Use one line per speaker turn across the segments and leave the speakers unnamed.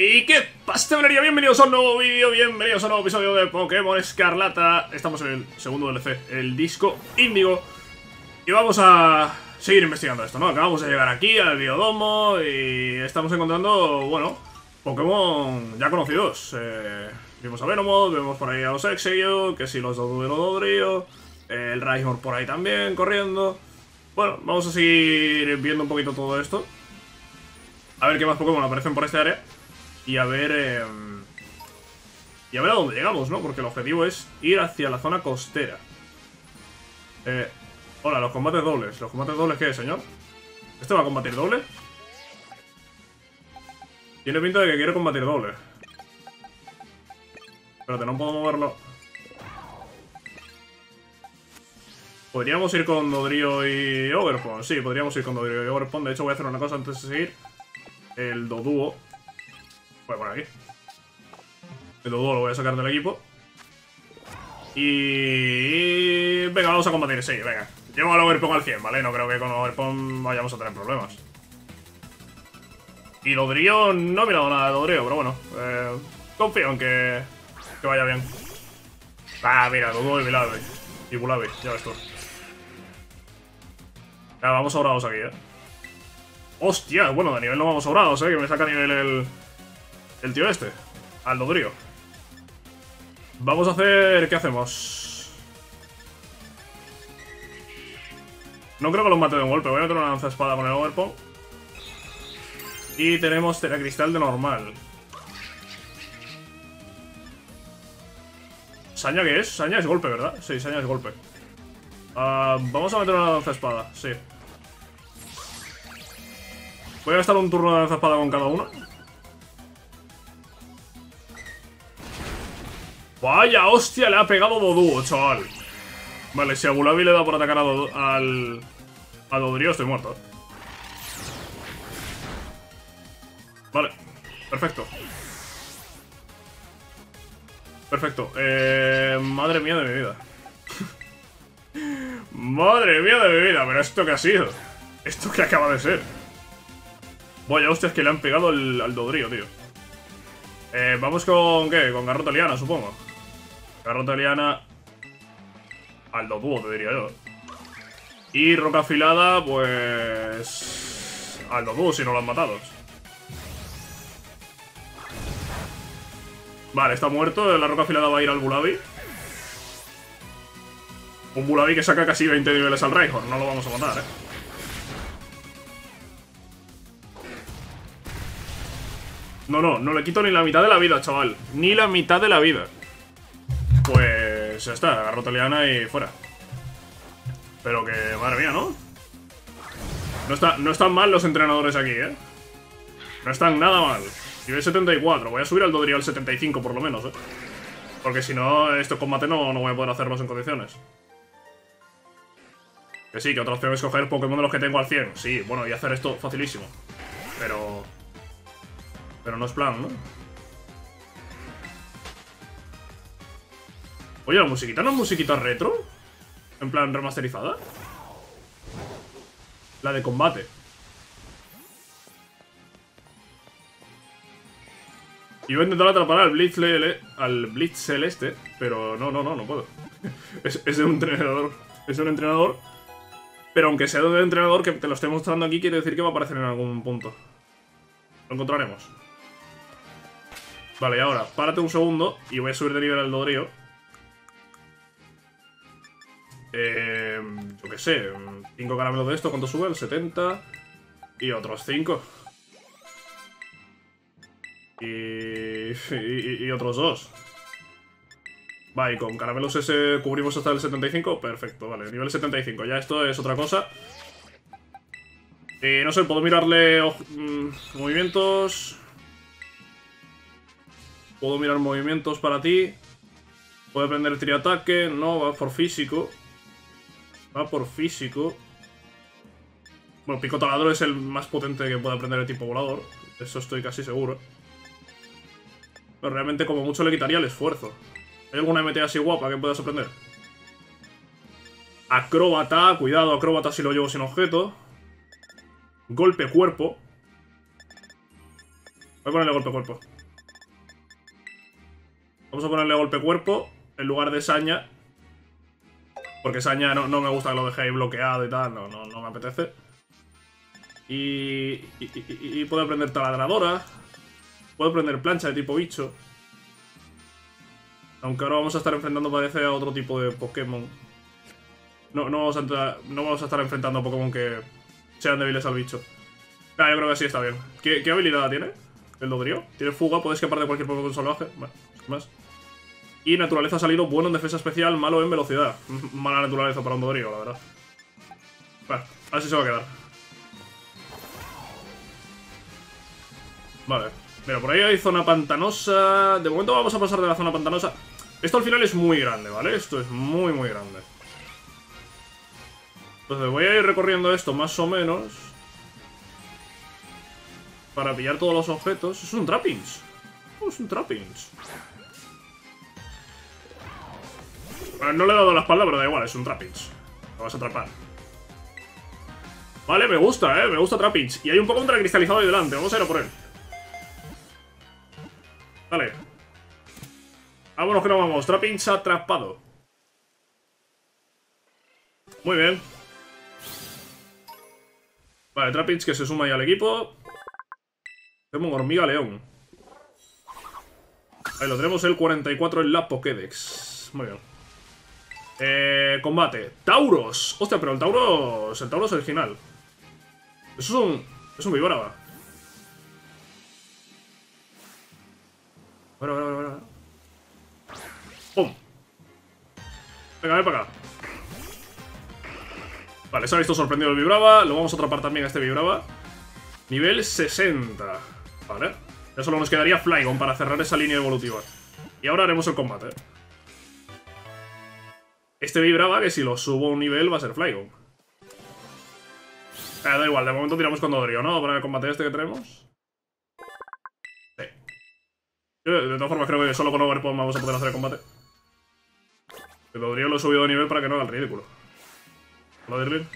¿Y qué pastelería? Bienvenidos a un nuevo vídeo, bienvenidos a un nuevo episodio de Pokémon Escarlata Estamos en el segundo DLC, el disco índigo Y vamos a seguir investigando esto, ¿no? Acabamos de llegar aquí al biodomo y estamos encontrando, bueno, Pokémon ya conocidos eh, Vimos a Venomoth, vemos por ahí a los Exegyo, que si y los Dodrio El Raihor por ahí también, corriendo Bueno, vamos a seguir viendo un poquito todo esto a ver qué más Pokémon aparecen por este área. Y a ver... Eh, y a ver a dónde llegamos, ¿no? Porque el objetivo es ir hacia la zona costera. Eh, hola, los combates dobles. ¿Los combates dobles qué señor? ¿Este va a combatir doble? Tiene pinta de que quiere combatir doble. Espérate, no puedo moverlo. ¿Podríamos ir con Dodrio y Overpon? Sí, podríamos ir con Dodrio y Overpon. De hecho, voy a hacer una cosa antes de seguir el Doduo. Voy a poner aquí. El Doduo lo voy a sacar del equipo. Y... Venga, vamos a combatir, sí, venga. Llevo al Overpon al 100, ¿vale? No creo que con Overpon vayamos a tener problemas. Y Dodrio, no he mirado nada de Dodrio, pero bueno. Eh, confío en que, que vaya bien. Ah, mira, Doduo y Bulabi. Y Bulabi, ya ves tú. Ya, vamos sobrados aquí, eh. Hostia, bueno, de nivel no vamos sobrados, eh, que me saca a nivel el, el tío este. Al Dodrio. Vamos a hacer... ¿Qué hacemos? No creo que los mate de un golpe. Voy a meter una lanza espada con el Overpon. Y tenemos Cristal de normal. ¿Saña qué es? Saña es golpe, ¿verdad? Sí, Saña es golpe. Uh, vamos a meter una lanza espada, sí. Voy a gastar un turno de lanza espada con cada uno. Vaya, hostia, le ha pegado Doduo, chaval. Vale, si a Bulabi le da por atacar a al... A Dodrio, estoy muerto. Vale, perfecto. Perfecto. Eh, madre mía de mi vida. madre mía de mi vida, pero ¿esto qué ha sido? ¿Esto qué acaba de ser? Vaya hostias que le han pegado al Dodrio, tío. Eh, vamos con, ¿qué? Con Garrota Liana, supongo. Garrota Liana... Aldo Búho, te diría yo. Y Roca Afilada, pues... Aldo Búho, si no lo han matado. Vale, está muerto. La Roca Afilada va a ir al Bulabi. Un Bulabi que saca casi 20 niveles al Raihor. No lo vamos a matar, eh. No, no, no le quito ni la mitad de la vida, chaval. Ni la mitad de la vida. Pues ya está, agarro Liana y fuera. Pero que, madre mía, ¿no? No, está, no están mal los entrenadores aquí, ¿eh? No están nada mal. Nivel 74. Voy a subir al Dodrio al 75 por lo menos, ¿eh? Porque si no, este combate no, no voy a poder hacerlos en condiciones. Que sí, que otra opción es coger Pokémon de los que tengo al 100. Sí, bueno, y hacer esto facilísimo. Pero... Pero no es plan, ¿no? Oye, ¿la musiquita no es musiquita retro? En plan remasterizada. La de combate. Iba a intentar atrapar al Blitz, al Blitz Celeste, pero no, no, no, no puedo. es, de un entrenador. Es de un entrenador. Pero aunque sea de un entrenador que te lo esté mostrando aquí, quiere decir que va a aparecer en algún punto. Lo encontraremos. Vale, y ahora, párate un segundo y voy a subir de nivel al Dodrio. Eh, yo qué sé, 5 caramelos de esto, ¿cuánto sube? El 70. Y otros 5. Y, y, otros 2. Vale, y con caramelos ese cubrimos hasta el 75. Perfecto, vale, nivel 75. Ya esto es otra cosa. Y no sé, puedo mirarle mm, movimientos. Puedo mirar movimientos para ti. Puede aprender triataque. No, va por físico. Va por físico. Bueno, Pico Taladro es el más potente que puede aprender el tipo volador. Eso estoy casi seguro. Pero realmente como mucho le quitaría el esfuerzo. ¿Hay alguna MT así guapa que puedas aprender? Acróbata. Cuidado, acróbata si lo llevo sin objeto. Golpe cuerpo. Voy a ponerle golpe cuerpo. Vamos a ponerle golpe cuerpo en lugar de saña. Porque saña no, no me gusta que lo ahí bloqueado y tal, no, no, no me apetece. Y, y puedo aprender taladradora. Puedo aprender plancha de tipo bicho. Aunque ahora vamos a estar enfrentando, parece, a otro tipo de Pokémon. No, no, vamos a no vamos a estar enfrentando a Pokémon que sean débiles al bicho. Ah, yo creo que sí está bien. ¿Qué, qué habilidad tiene? El Dodrio. Tiene fuga, puede escapar de cualquier Pokémon salvaje. Bueno, ¿qué más? Y naturaleza ha salido bueno en defensa especial, malo en velocidad. Mala naturaleza para un Dodrio, la verdad. Bueno, así se va a quedar. Vale. Mira, por ahí hay zona pantanosa. De momento vamos a pasar de la zona pantanosa. Esto al final es muy grande, ¿vale? Esto es muy, muy grande. Entonces voy a ir recorriendo esto más o menos. Para pillar todos los objetos. Es un trappings. Oh, es un trappings. No le he dado la espalda, pero da igual, es un trappings. Lo vas a atrapar. Vale, me gusta, eh. Me gusta trappings. Y hay un poco cristalizado ahí delante. Vamos a ir a por él. Vale. Vámonos que no vamos. Trappings atrapado. Muy bien. Vale, Trapinch que se suma ya al equipo. Tenemos hormiga león. Ahí lo tenemos el 44 en la Pokédex. Muy bien. Eh, combate. Tauros. Hostia, pero el Tauros... El Tauros original. Eso es un... Es un Vibrava. Bueno, bueno, bueno, ¡Pum! Venga, ven para acá. Vale, se ha visto sorprendido el Vibrava. Lo vamos a atrapar también a este Vibrava. Nivel 60. Vale. Ya solo nos quedaría Flygon para cerrar esa línea evolutiva. Y ahora haremos el combate. Este Vibrava, que si lo subo un nivel va a ser Flygon. Eh, da igual, de momento tiramos con Dodrio, ¿no? Para el combate este que tenemos. de todas formas creo que solo con Overpon vamos a poder hacer el combate. El Dodrio lo he subido de nivel para que no haga el ridículo. Hola, Dirlin.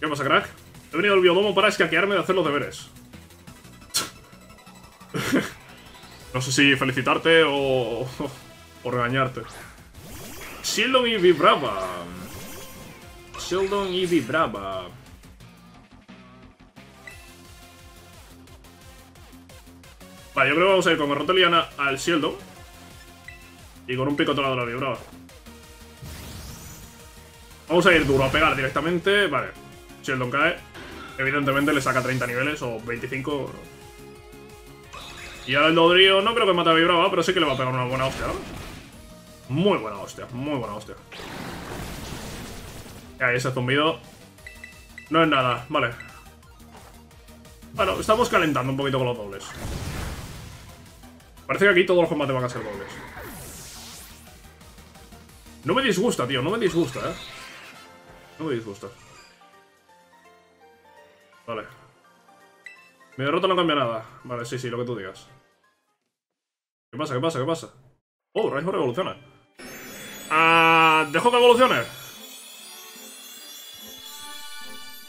¿Qué pasa, crack? He venido al biodomo para escaquearme de hacer los deberes. no sé si felicitarte o, o regañarte. Sheldon y Vibrava. Sheldon y Vibrava. Vale, yo creo que vamos a ir con Roteliana al Sheldon. Y con un picotonado de la Vibrava. Vamos a ir duro a pegar directamente. Vale, Sheldon cae. Evidentemente le saca 30 niveles o 25. Y ahora el Dodrio no creo que mate a Vibrava, pero sí que le va a pegar una buena hostia, ¿no? Muy buena hostia, muy buena hostia. Ahí ese zumbido. No es nada, vale. Bueno, estamos calentando un poquito con los dobles. Parece que aquí todos los combates van a ser dobles. No me disgusta, tío, no me disgusta, eh. No me disgusta. Vale. Mi derrota no cambia nada. Vale, sí, sí, lo que tú digas. ¿Qué pasa? ¿Qué pasa? ¿Qué pasa? Oh, Raihor evoluciona. Ah, ¿Dejo que evolucione?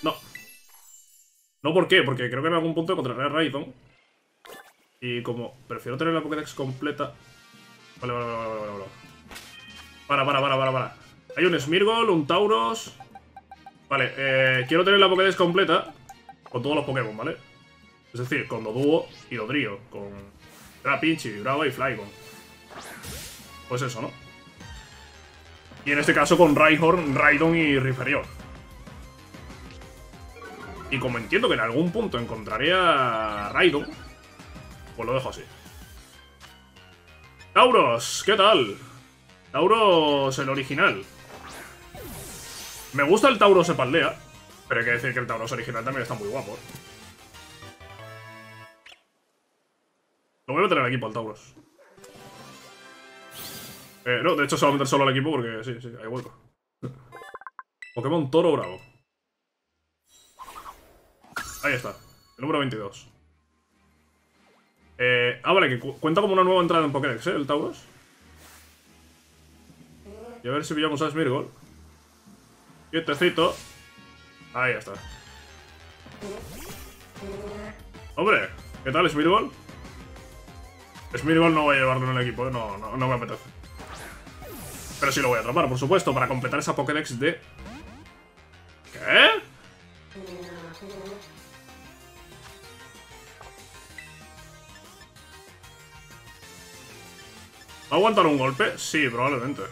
No. No, ¿por qué? Porque creo que en algún punto encontraré a Raidon. Y como prefiero tener la Pokédex completa... Vale, vale, vale, vale. Para, para, para, para, para. Hay un Smirgol, un Tauros... Vale, eh, quiero tener la Pokédex completa con todos los Pokémon, ¿vale? Es decir, con Doduo y Dodrio, con Trapinch, Bravo y Flygon. Pues eso, ¿no? Y en este caso con Rhyhorn, Raidon y Riferior. Y como entiendo que en algún punto encontraría Raidon, pues lo dejo así. Tauros, ¿qué tal? Tauros el original. Me gusta el Tauros Epaldea, pero hay que decir que el Tauros original también está muy guapo. Lo voy a meter al equipo al Tauros. Eh, no, de hecho se va a meter solo al equipo porque sí, sí, hay hueco. Pokémon Toro Bravo. Ahí está, el número 22. Eh, ah, vale, que cuenta como una nueva entrada en Pokédex, ¿eh? El Tauros. Y a ver si pillamos a Smirgol. Quietecito. Ahí está. Hombre, ¿qué tal, Smirgol? Smirgol no voy a llevarlo en el equipo, ¿eh? no, no, no me apetece. Pero sí lo voy a atrapar, por supuesto, para completar esa Pokédex de... ¿Qué? ¿Va a aguantar un golpe? Sí, probablemente.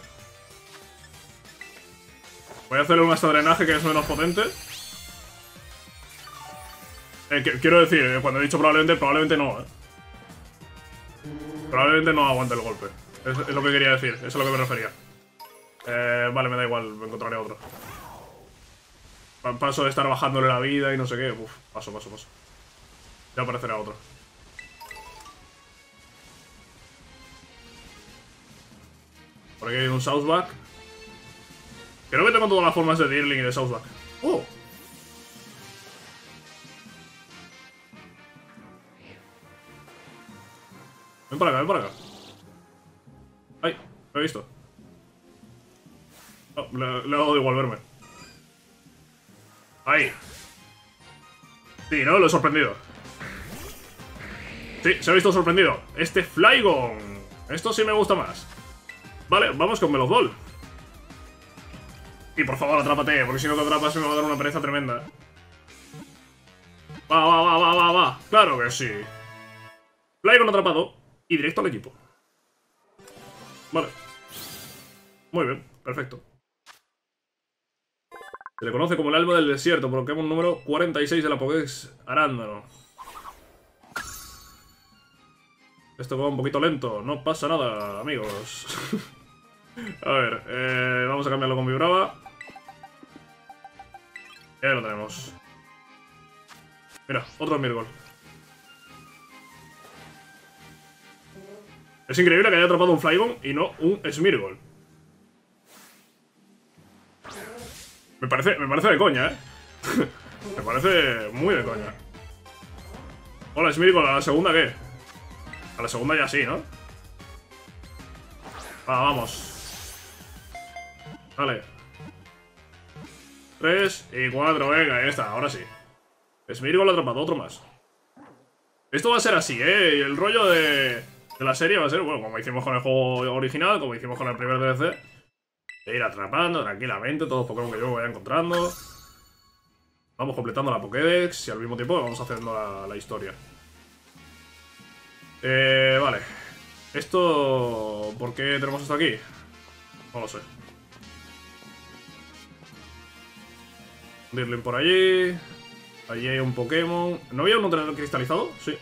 Voy a hacerle un hasta drenaje que es menos potente. Eh, quiero decir, eh, cuando he dicho probablemente, probablemente no, eh. Probablemente no aguante el golpe. Es, lo que quería decir, eso es a lo que me refería. Vale, me da igual, me encontraré otro. Paso de estar bajándole la vida y no sé qué. Uf, paso, paso, paso. Ya aparecerá otro. Por aquí hay un Southback. Creo que tengo todas las formas de Deerling y de Southback. ¡Oh! Ven para acá, ven para acá. ¡Ay! Lo he visto. Oh, le, le he dado igual verme. Ahí. Sí, ¿no? Lo he sorprendido. Sí, se ha visto sorprendido. Este Flygon. Esto sí me gusta más. Vale, vamos con Melozball. Y por favor, atrápate, porque si no te atrapas me va a dar una pereza tremenda. Va, va, va, va, va, va. Claro que sí. Flygon atrapado y directo al equipo. Vale. Muy bien, perfecto. Se le conoce como el alma del desierto, Pokémon número 46 de la Pokédex Arándano. Esto va un poquito lento, no pasa nada, amigos. a ver, eh, vamos a cambiarlo con Vibrava. Ahí lo tenemos. Mira, otro Mirgol. Es increíble que haya atrapado un Flygon y no un Smirgol. Me parece, me parece de coña, ¿eh? me parece muy de coña. Hola, Smirgol, ¿a la segunda qué? A la segunda ya sí, ¿no? Va, vamos. Vale. Tres y cuatro, venga, ahí está, ahora sí. Smirgol ha atrapado otro más. Esto va a ser así, ¿eh? El rollo de, de la serie va a ser, bueno, como hicimos con el juego original, como hicimos con el primer DLC de ir atrapando tranquilamente todos los Pokémon que yo vaya encontrando. Vamos completando la Pokédex y al mismo tiempo vamos haciendo la, historia. Eh, vale. Esto... ¿Por qué tenemos esto aquí? No lo sé. Dirlin por allí. Allí hay un Pokémon. ¿No había un entrenador cristalizado? Sí.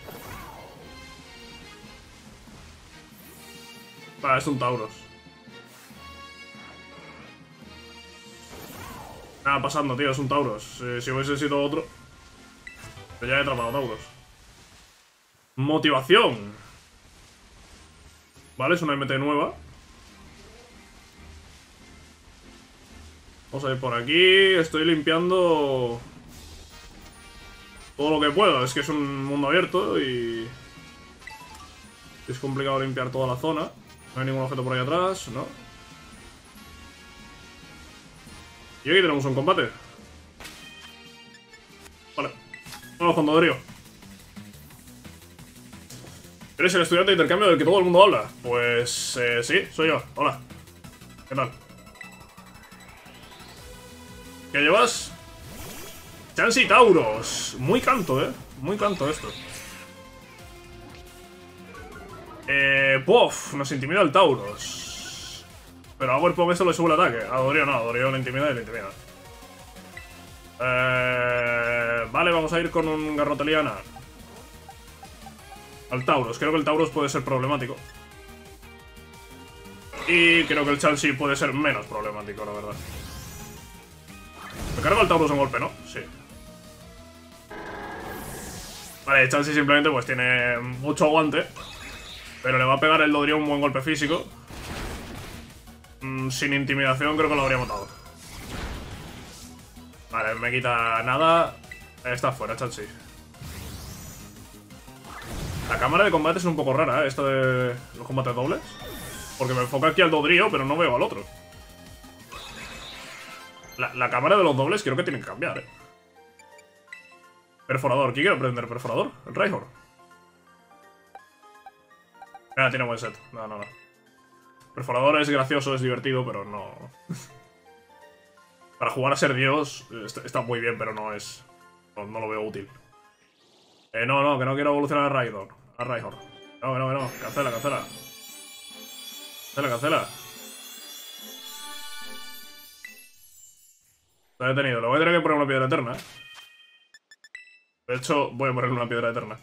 Ah, es un Tauros. Nada pasando, tío, es un Tauros. Si hubiese sido otro... Pues ya he atrapado Tauros. Motivación. Vale, es una MT nueva. Vamos a ir por aquí. Estoy limpiando... Todo lo que puedo. Es que es un mundo abierto y... Es complicado limpiar toda la zona. No hay ningún objeto por ahí atrás, ¿no? Y aquí tenemos un combate. Vale. Vamos con Dodrio. ¿Eres el estudiante de intercambio del que todo el mundo habla? Pues... Eh, sí, soy yo. Hola. ¿Qué tal? ¿Qué llevas? Chansey Tauros. Muy canto, ¿eh? Muy canto esto. Eh... Puff, nos intimida el Tauros. Pero a Warpog eso le sube el ataque. A Dorio no, a Dorio le intimida y le intimida. Eh, vale, vamos a ir con un Garroteliana. Al Tauros. Creo que el Tauros puede ser problemático. Y creo que el Chansey puede ser menos problemático, la verdad. Me cargo al Tauros en golpe, ¿no? Sí. Vale, Chansey simplemente pues tiene mucho aguante. Pero le va a pegar el Dodrio un buen golpe físico. Mm, sin intimidación creo que lo habría matado. Vale, me quita nada. Está fuera, Chachi. La cámara de combate es un poco rara, ¿eh? Esto de los combates dobles. Porque me enfoca aquí al Dodrio, pero no veo al otro. La, cámara de los dobles creo que tiene que cambiar, ¿eh? Perforador. ¿Quién quiere aprender perforador? El Raihor. Ah, tiene buen set. No, no, no. Perforador es gracioso, es divertido, pero no... Para jugar a ser Dios está muy bien, pero no es... No, lo veo útil. Eh, no, no, que no quiero evolucionar a Raidor. A Raidor. No, no, no. Cancela, cancela. Cancela, cancela. Está detenido. Le voy a tener que poner una piedra eterna. De hecho, voy a ponerle una piedra eterna.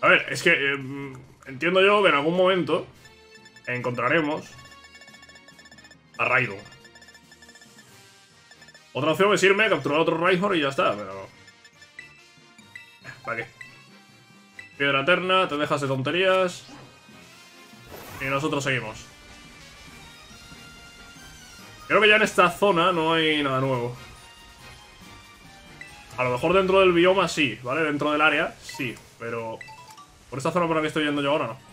A ver, es que... Eh, entiendo yo que en algún momento encontraremos a Raidon. Otra opción es irme, capturar otro Raidor y ya está, pero... ¿Para qué? Piedra eterna, te dejas de tonterías. Y nosotros seguimos. Creo que ya en esta zona no hay nada nuevo. A lo mejor dentro del bioma sí, ¿vale? Dentro del área sí, pero... Por esta zona por la que estoy yendo yo ahora no.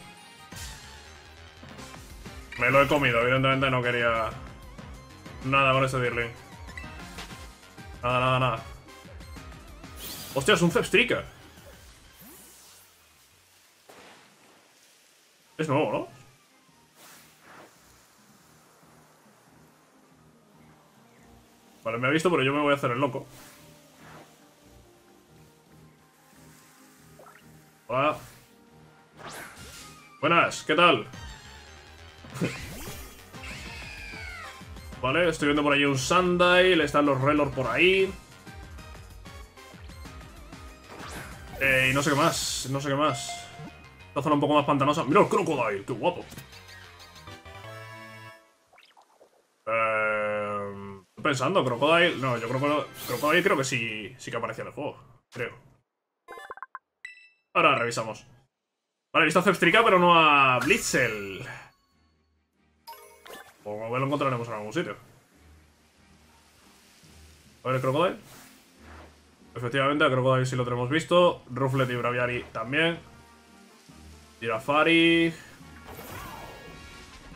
Me lo he comido, evidentemente no quería... Nada con este Dirling. Nada, nada, nada. Hostia, es un Zepstrika. Es nuevo, ¿no? Vale, me ha visto, pero yo me voy a hacer el loco. Hola. Buenas, ¿qué tal? vale, estoy viendo por ahí un Sundial, están los Relor por ahí. Eh, y no sé qué más, no sé qué más. Esta zona un poco más pantanosa. ¡Mira el Crocodile! ¡Qué guapo! Eh, pensando, Crocodile... No, yo creo que... Crocodile creo que sí, sí que aparecía en el juego. Creo. Ahora revisamos. Vale, he visto a Zepstrika, pero no a Blitzel. O lo encontraremos en algún sitio. A ver el Crocodile. Efectivamente, a Crocodile sí lo tenemos visto. Rufflet y Braviari también. Girafari.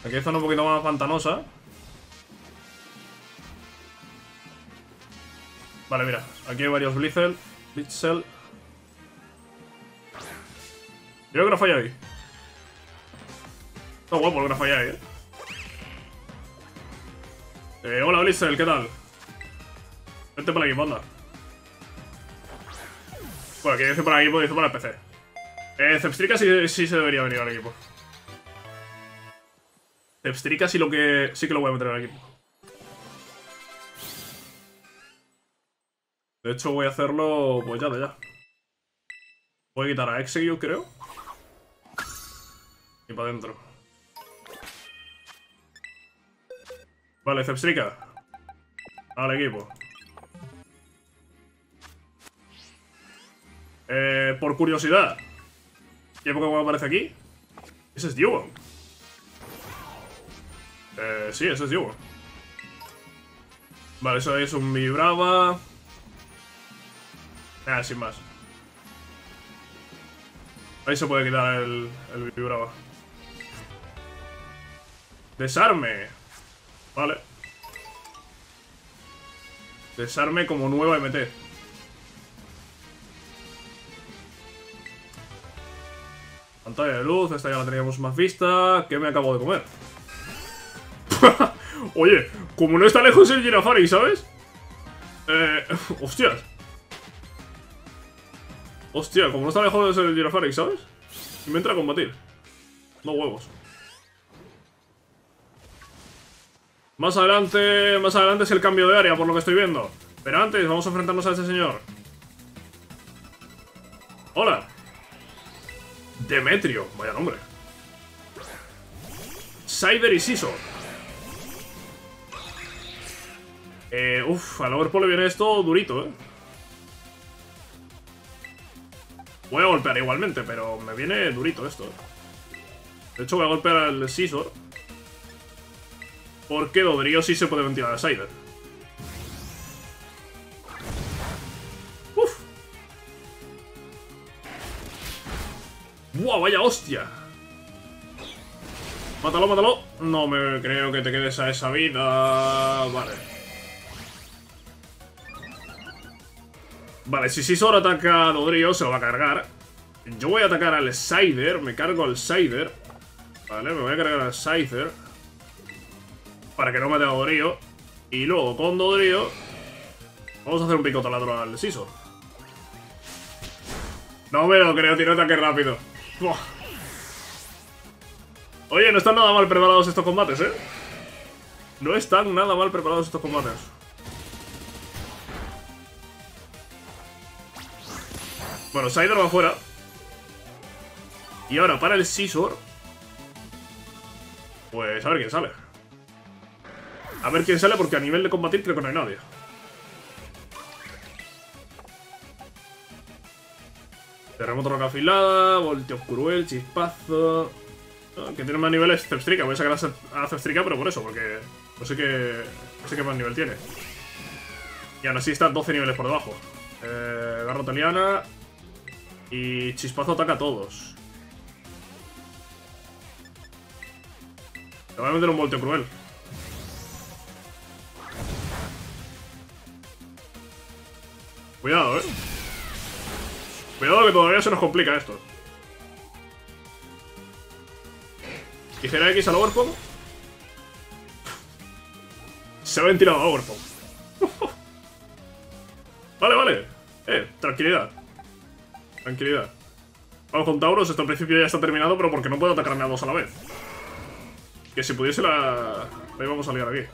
Aquí hay zona un poquito más pantanosa. Vale, mira. Aquí hay varios Blitzel. Blitzel. Creo que no falla. Está guapo el que eh. Eh hola, Blitzel, ¿qué tal? Vente por aquí, banda. Bueno, aquí dice para aquí, pues dice para el PC. Eh, Zepstrika sí, sí, se debería venir al equipo. Zepstrika sí, lo que, sí que lo voy a meter al equipo. De hecho, voy a hacerlo pues ya de ya. Voy a quitar a Execute, creo. Y para adentro. Vale, Zepstrika. Al equipo. Eh, por curiosidad. ¿Qué Pokémon aparece aquí? Ese es Dewon. Eh, sí, ese es Dewon. Vale, eso es un Vibrava. Ah, sin más. Ahí se puede quitar el, el Vibrava. Desarme. Vale. Desarme como nueva MT. Pantalla de luz, esta ya la teníamos más vista. ¿Qué me acabo de comer? Oye, como no está lejos el Girafari, ¿sabes? Eh, hostias. Hostia, como no está lejos el Girafari, ¿sabes? Me entra a combatir. No huevos. Más adelante, más adelante es el cambio de área, por lo que estoy viendo. Pero antes, vamos a enfrentarnos a ese señor. Hola. Demetrio, vaya nombre. Cyber y Siso. Eh, uf, al Overpool le viene esto durito, eh. Voy a golpear igualmente, pero me viene durito esto. Eh. De hecho, voy a golpear al Scizor. Porque Dodrio sí se puede ventilar a Cider. ¡Uf! ¡Buah, vaya hostia! Mátalo, mátalo. No me creo que te quedes a esa vida. Vale. Vale, si Sisor ataca a Dodrio, se lo va a cargar. Yo voy a atacar al Sider, me cargo al Sider. Vale, me voy a cargar al Sider. Para que no me tenga Dodrio. Y luego con Dodrio... Vamos a hacer un pico taladro al Scizor. No me lo creo, tiene ataque rápido. Oye, no están nada mal preparados estos combates, ¿eh? No están nada mal preparados estos combates. Bueno, Sider va afuera. Y ahora para el Scizor. Pues a ver quién sale. A ver quién sale porque a nivel de combatir creo que no hay nadie. Terremoto roca afilada, volteo cruel, chispazo. Que tiene más niveles Zepstrika. Voy a sacar a Zepstrika, pero por eso, porque no sé qué, no sé qué más nivel tiene. Y aún así está 12 niveles por debajo. Eh. Y Chispazo ataca a todos. Le voy a meter un volteo cruel. Cuidado, eh. Cuidado que todavía se nos complica esto. Tijera X al Overpong. Se ha ventilado a Overpong. vale, vale. Eh, tranquilidad. Tranquilidad. Vamos con Tauros, esto al principio ya está terminado, pero porque no puedo atacarme a dos a la vez. Que si pudiese la... Ahí vamos a liar aquí.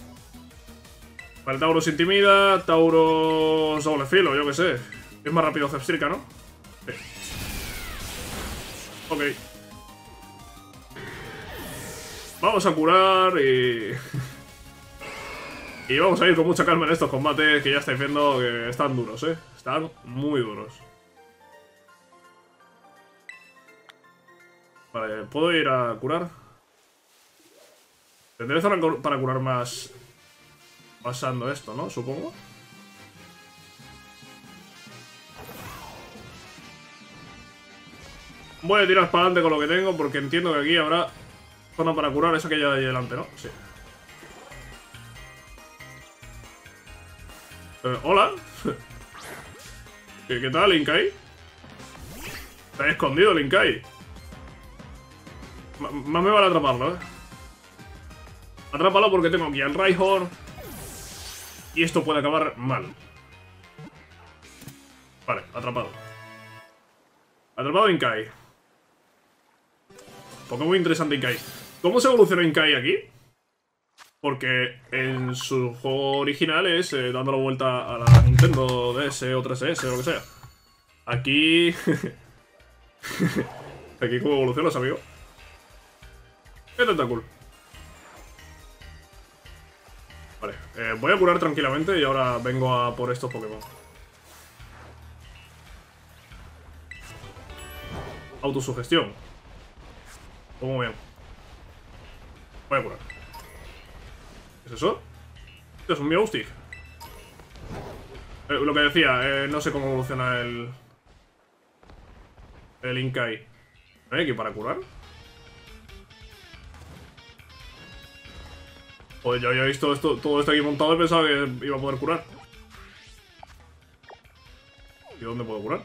Vale, Tauros intimida, Tauros doble filo, yo que sé. Es más rápido Zepstrika, ¿no? Sí. Ok. Vamos a curar y... y vamos a ir con mucha calma en estos combates que ya estáis viendo que están duros, ¿eh? Están muy duros. Vale, ¿puedo ir a curar? Tendré zona para curar más pasando esto, ¿no? Supongo. Voy a tirar para adelante con lo que tengo porque entiendo que aquí habrá zona para curar esa que ya hay delante, ¿no? Sí. Eh, Hola. ¿Qué, ¿Qué, tal, Linkai? Está escondido, Linkai. Más me vale atraparlo, ¿eh? Atrápalo porque tengo aquí al Raihorn. Y esto puede acabar mal. Vale, atrapado. Atrapado Inkai. Pokémon interesante Inkai. ¿Cómo se evolucionó Inkai aquí? Porque en su juego original es eh, dándole vuelta a la Nintendo DS o 3DS o lo que sea. Aquí... aquí cómo evolucionas, amigo. ¡Qué tentáculo! Vale, eh, voy a curar tranquilamente y ahora vengo a por estos Pokémon. Autosugestión. Muy bien. Voy a curar. ¿Qué es eso? Es un Meowstic. Eh, lo que decía, eh, no sé cómo evoluciona el... El Inkai. ¿No hay aquí para curar? Pues yo había visto esto, todo esto aquí montado y pensaba que iba a poder curar. ¿Y dónde puedo curar?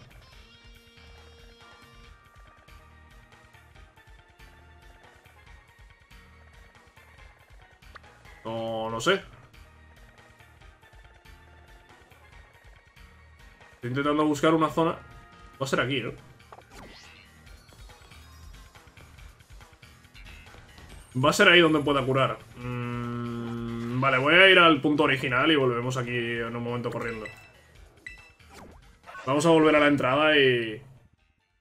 No, no sé. Estoy intentando buscar una zona. Va a ser aquí, ¿no? Va a ser ahí donde pueda curar. Mm, vale, voy a ir al punto original y volvemos aquí en un momento corriendo. Vamos a volver a la entrada y...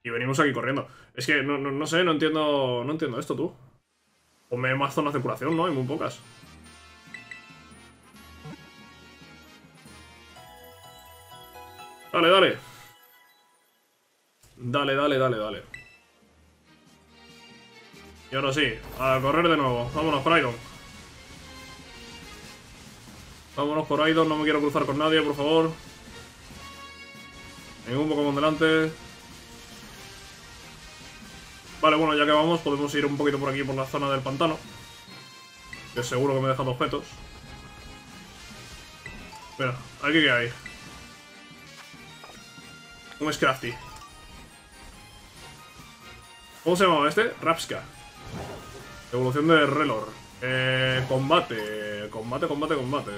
Y venimos aquí corriendo. Es que no, no, no sé, no entiendo... No entiendo esto, tú. Ponme más zonas de curación, ¿no? Hay muy pocas. Dale, dale. Dale, dale, dale, dale. Y ahora sí, a correr de nuevo. Vámonos por Idon. Vámonos por Idon, no me quiero cruzar con nadie, por favor. Ningún Pokémon delante. Vale, bueno, ya que vamos, podemos ir un poquito por aquí, por la zona del pantano. Que seguro que me dejan objetos. Mira, aquí que hay. Un Scrafty. ¿Cómo se llamaba este? Rapska. Evolución de Relor. Eh, combate. Combate, combate, combate.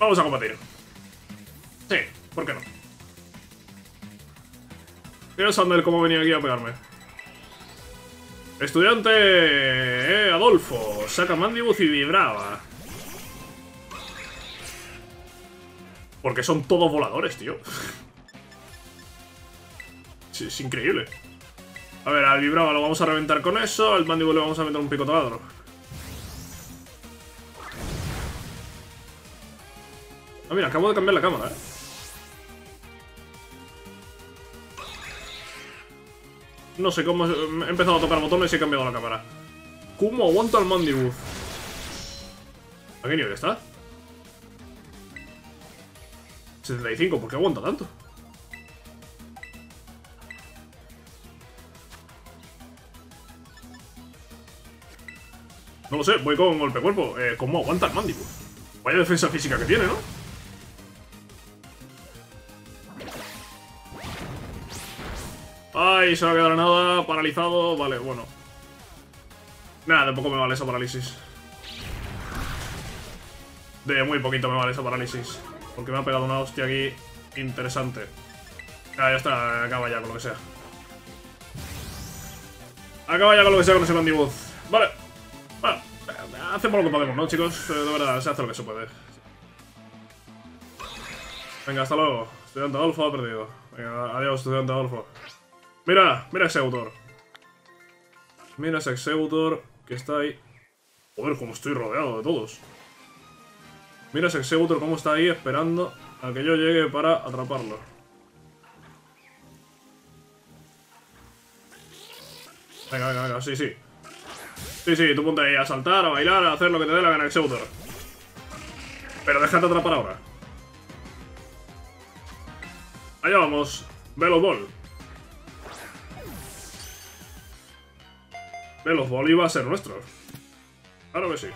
Vamos a combatir. Sí, ¿por qué no? Quiero saber cómo venía aquí a pegarme. Estudiante eh, Adolfo, saca Mandibus y vibraba. Porque son todos voladores, tío. es, increíble. A ver, al vibraba lo vamos a reventar con eso, al Mandibus le vamos a meter un pico Ah, mira, acabo de cambiar la cámara, eh. No sé cómo... He empezado a tocar botones y he cambiado la cámara. ¿Cómo aguanta el Mandibus? ¿A qué nivel está? 75, ¿por qué aguanta tanto? No lo sé, voy con golpe cuerpo. Eh, ¿Cómo aguanta el Mandibus? Vaya defensa física que tiene, ¿no? Ay, se va a quedar nada, paralizado. Vale, bueno. Nada, tampoco me vale esa parálisis. De muy poquito me vale esa parálisis. Porque me ha pegado una hostia aquí interesante. Ah, ya está, acaba ya con lo que sea. Acaba ya con lo que sea con ese Mandibuz. Vale. Bueno, hacemos lo que podemos, ¿no, chicos? De verdad, se hace lo que se puede. Venga, hasta luego. Estudiante Adolfo ha perdido. Adiós, estudiante Adolfo. Mira, mira ese autor. Mira ese Executor que está ahí. Joder, como estoy rodeado de todos. Mira ese Executor cómo está ahí esperando a que yo llegue para atraparlo. Venga, venga, venga, sí, sí. Sí, sí, tú ponte ahí a saltar, a bailar, a hacer lo que te dé la gana, Executor. Pero déjate atrapar ahora. Allá vamos. Velo Ball. Velos Ball iba a ser nuestro. Claro que sí.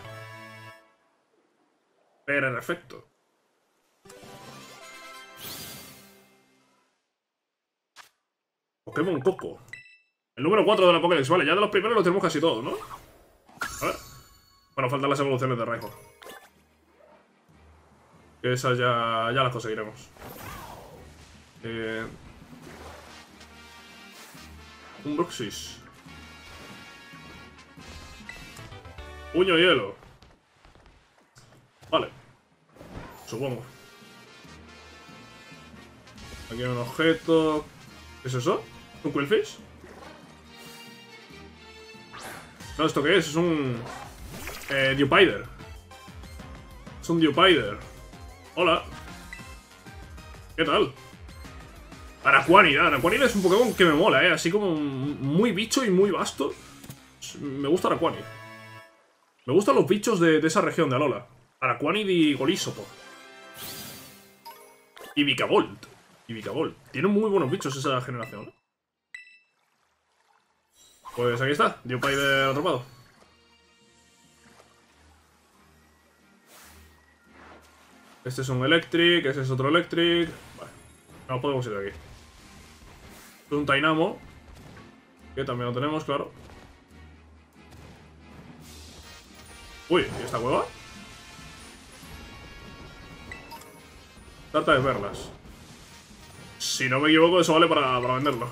Efecto. Pokémon Coco. El número 4 de la Pokédex, vale, ya de los primeros los tenemos casi todos, ¿no? A ver. Bueno, faltan las evoluciones de Raiho. Que esas ya, ya las conseguiremos. Eh... Un Bruxis. Puño hielo. Vale. Supongo. Aquí hay un objeto. ¿Qué es eso? ¿Un Quillfish? No, ¿esto qué es? Es un... Eh, Dewpider. Es un Dewpider. Hola. ¿Qué tal? Araquanid. Araquanid es un Pokémon que me mola, ¿eh? Así como muy bicho y muy vasto. Me gusta Araquanid. Me gustan los bichos de, esa región de Alola. Araquanid y Golisopod. Y Vikavolt. Y Vikavolt. Tienen muy buenos bichos esa generación. Pues aquí está. de atrapado. Este es un Electric, este es otro Electric. Vale. No podemos ir de aquí. Es un Tainamo. Que también lo tenemos, claro. Uy, ¿y esta cueva? Tarta de perlas. Si no me equivoco, eso vale para, venderlo.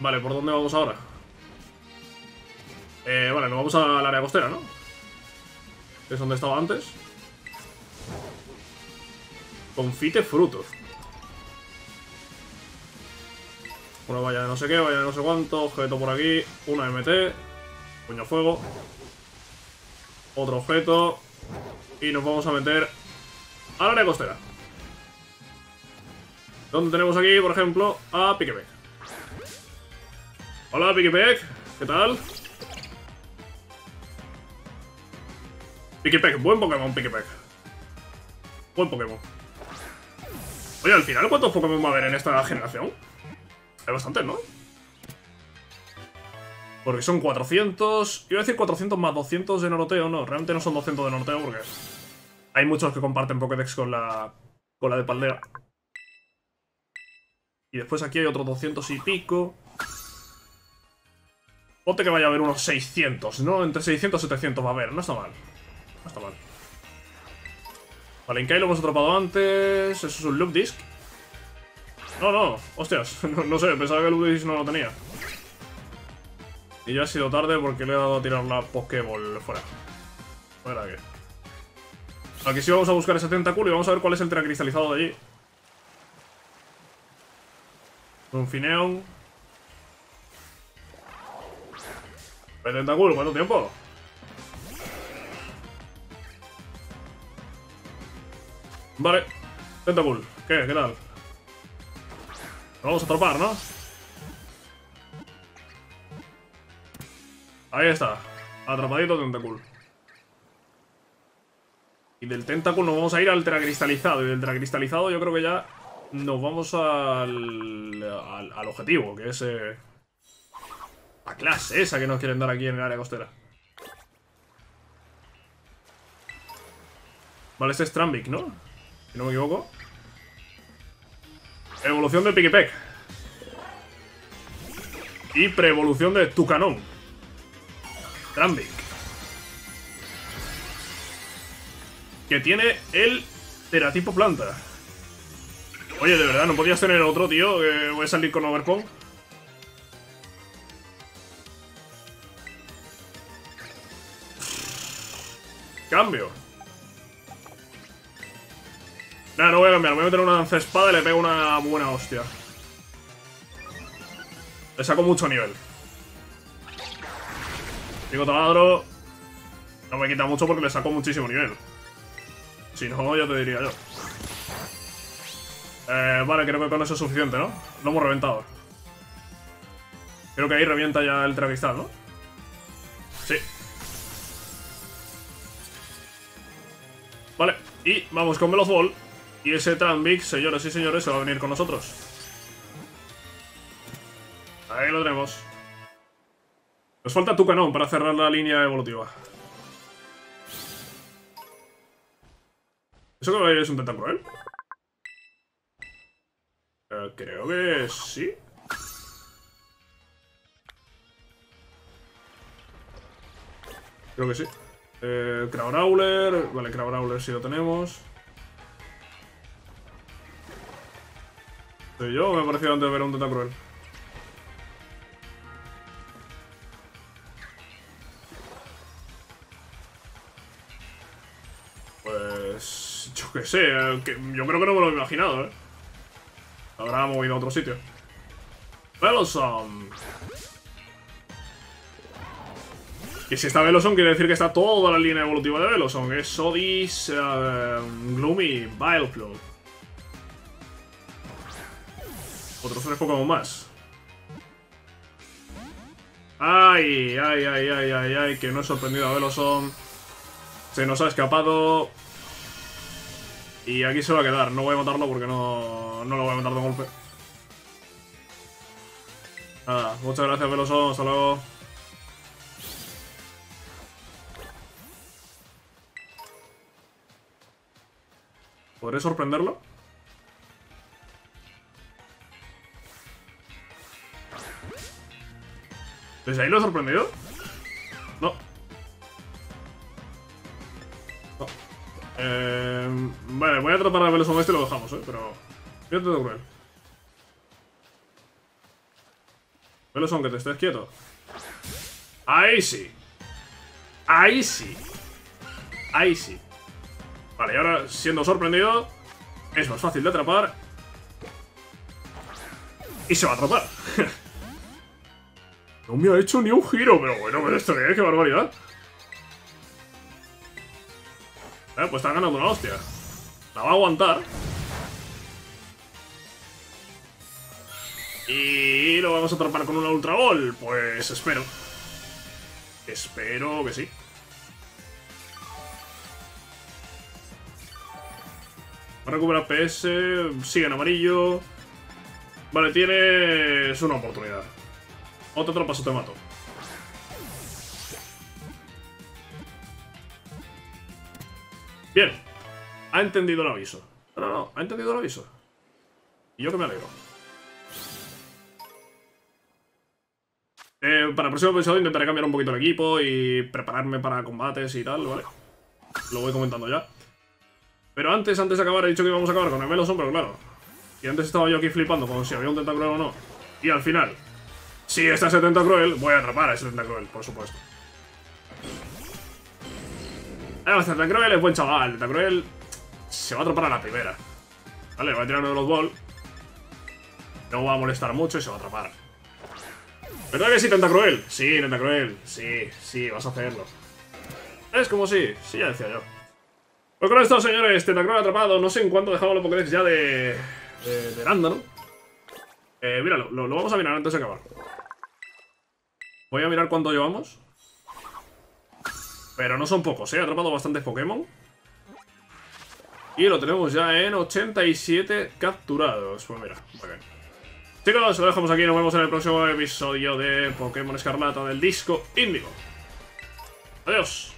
Vale, ¿por dónde vamos ahora? Eh, vale, nos vamos al área costera, ¿no? Es donde estaba antes. Confite frutos. Una valla de no sé qué, vaya de no sé cuánto, objeto por aquí, una MT. Puño fuego. Otro objeto. Y nos vamos a meter al área costera. Donde tenemos aquí, por ejemplo, a Pikipek. Hola, Pikipek. ¿Qué tal? Pikipek, buen Pokémon, Pikipek. Buen Pokémon. Oye, al final, ¿cuántos Pokémon va a haber en esta generación? Hay bastantes, ¿no? Porque son 400... Iba a decir 400 más 200 de Noroteo. No, realmente no son 200 de Noroteo porque... Hay muchos que comparten Pokédex con la... Con la de Paldea. Y después aquí hay otros 200 y pico. Ponte que vaya a haber unos 600, ¿no? Entre 600 y 700 va a haber. No está mal. No está mal. Vale, Inkai lo hemos atrapado antes. Eso es un loop disc. No, no. Hostias. No, sé. Pensaba que el loop disc no lo tenía. Y ya ha sido tarde porque le he dado a tirar la Pokéball fuera. Fuera aquí. Aquí sí vamos a buscar ese tentáculo y vamos a ver cuál es el cristalizado de allí. Un Fineon. ¿El tentáculo? ¿Cuánto tiempo? Vale. Tentacool. ¿Qué? ¿Qué tal? vamos a atrapar, ¿no? Ahí está. Atrapadito Tentacool. Y del Tentacool nos vamos a ir al Teracristalizado. Y del Teracristalizado yo creo que ya nos vamos al, al, objetivo, que es... Eh, la clase esa que nos quieren dar aquí en el área costera. Vale, este es Trambic, ¿no? Si no me equivoco. Evolución de Pikipek. Y preevolución de Tucanón. Trambic. Que tiene el teratipo planta. Oye, de verdad, ¿no podías tener otro, tío? Voy a salir con Overpong. Cambio. Nada, no voy a cambiar. Voy a meter una danza espada y le pego una buena hostia. Le saco mucho nivel. Digo taladro. No me quita mucho porque le saco muchísimo nivel. Si no, ya te diría yo. Eh, vale, creo que con eso es suficiente, ¿no? Lo hemos reventado. Creo que ahí revienta ya el Travistal, ¿no? Sí. Vale, y vamos con Ball Y ese Trambic, señores y señores, se va a venir con nosotros. Ahí lo tenemos. Nos falta tu canón para cerrar la línea evolutiva. ¿Eso que es un Tentacruel? Eh, creo que sí. Creo que sí. Eh. Vale, Crowrawler sí lo tenemos. Soy yo me ha parecido antes ver un Tentacruel. Yo qué sé, eh, yo creo que no me lo he imaginado, ¿eh? Habrá movido a otro sitio. Veloson. Y si está Veloson quiere decir que está toda la línea evolutiva de Veloson. Es Sodis, uh, Gloomy, Vileplume. Otros tres Pokémon más. Ay, ay, ay, ay, ay, ay, que no he sorprendido a Veloson. Se nos ha escapado. Y aquí se va a quedar. No voy a matarlo porque no, no lo voy a matar de golpe. Nada, muchas gracias, Veloso. Hasta luego. ¿Podré sorprenderlo? ¿Desde ahí lo he sorprendido? No. Eh, vale, voy a tratar a Veloson este y lo dejamos, ¿eh? Pero... Fíjate de cruel. Veloson, que te estés quieto. Ahí sí. Ahí sí. Ahí sí. Vale, y ahora, siendo sorprendido, es más fácil de atrapar. Y se va a atrapar. no me ha hecho ni un giro, pero bueno, pero qué barbaridad. Eh, pues está ganando una hostia. La va a aguantar. Y lo vamos a atrapar con una Ultra Ball. Pues espero. Espero que sí. Va a recuperar PS. Sigue en amarillo. Vale, tienes una oportunidad. Otra tropa, te mato. Bien. Ha entendido el aviso. No, no, no, ha entendido el aviso. Y yo que me alegro. Eh, para el próximo episodio intentaré cambiar un poquito el equipo y prepararme para combates y tal, ¿vale? Lo voy comentando ya. Pero antes, antes de acabar, he dicho que íbamos a acabar con el Meloson, pero claro. Y antes estaba yo aquí flipando con si había un Tentacruel o no. Y al final, si está ese Tentacruel, voy a atrapar a ese Tentacruel, por supuesto. Además, Tentacruel es buen chaval. Tentacruel se va a atrapar a la primera. Vale, va a tirar uno de los ball. No va a molestar mucho y se va a atrapar. ¿Verdad que sí, Tentacruel? Sí, Tentacruel. Sí, sí, vas a hacerlo. Es como si, sí, ya decía yo. Pues con esto, señores, Tentacruel atrapado. No sé en cuánto dejamos los Pokédex ya de. de, de ¿no? Eh, míralo, lo, lo vamos a mirar antes de acabar. Voy a mirar cuánto llevamos. Pero no son pocos, ¿eh? He atrapado bastantes Pokémon. Y lo tenemos ya en 87 capturados. Pues mira, muy bien. Chicos, lo dejamos aquí. Nos vemos en el próximo episodio de Pokémon Escarlata del disco Índigo. Adiós.